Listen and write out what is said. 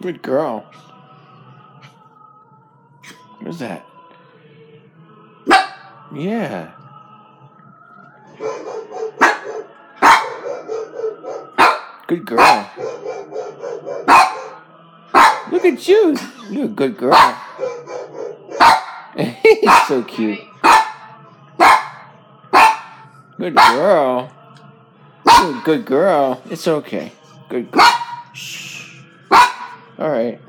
Good girl. What is that? Yeah. Good girl. Look at you. You're a good girl. He's so cute. Good girl. You're a good girl. It's okay. Good girl. Shh. All right.